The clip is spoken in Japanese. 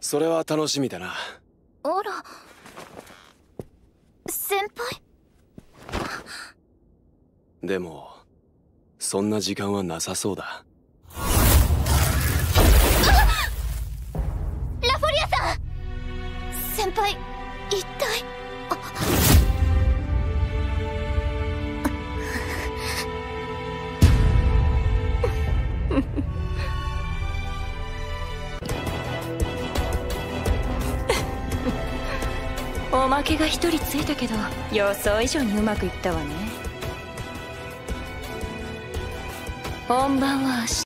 それは楽しみだな。あら先輩。でもそんな時間はなさそうだ。ラフォリアさん。先輩一体おまけが一人ついたけど予想以上にうまくいったわね。本番は明日。